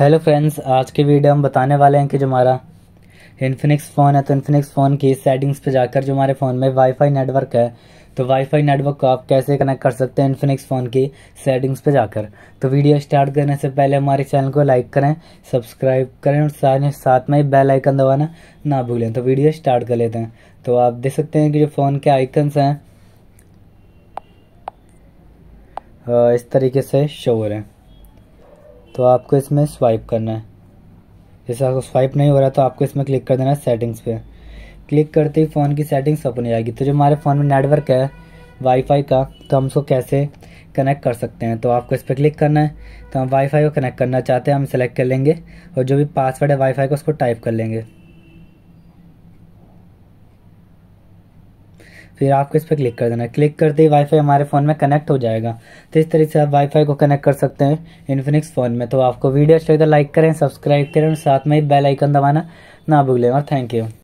Hello friends आज की video हम बताने वाले हैं कि जो हमारा इन्फिनिक्स फ़ोन है तो इन्फिनिक्स फ़ोन की सेटिंग्स पे जाकर जो हमारे फ़ोन में वाईफाई नेटवर्क है तो वाईफाई नेटवर्क को आप कैसे कनेक्ट कर सकते हैं इन्फिनिक्स फ़ोन की सेटिंग्स पे जाकर? तो वीडियो स्टार्ट करने से पहले हमारे चैनल को लाइक करें सब्सक्राइब करें और साथ साथ में बेल आइकन दबाना ना भूलें। तो वीडियो स्टार्ट कर लेते हैं। तो आप देख सकते हैं कि जो फ़ोन के आइकन्स हैं इस तरीके से शो हो रहे हैं। तो आपको इसमें स्वाइप करना है। जैसे आपको स्वाइप नहीं हो रहा तो आपको इसमें क्लिक कर देना है सेटिंग्स पे। क्लिक करते ही फ़ोन की सेटिंग्स ओपन हो जाएगी। तो जो हमारे फ़ोन में नेटवर्क है वाईफाई का तो हम उसको कैसे कनेक्ट कर सकते हैं? तो आपको इस पर क्लिक करना है। तो हम वाईफाई को कनेक्ट करना चाहते हैं, हम सेलेक्ट कर लेंगे और जो भी पासवर्ड है वाईफाई का उसको टाइप कर लेंगे। फिर आपको इस पर क्लिक कर देना क्लिक करते ही वाईफाई हमारे फ़ोन में कनेक्ट हो जाएगा। तो इस तरीके से आप वाईफाई को कनेक्ट कर सकते हैं इन्फिनिक्स फ़ोन में। तो आपको वीडियो अच्छा लगता है लाइक करें सब्सक्राइब करें और साथ में बेल आइकन दबाना ना भूलें और थैंक यू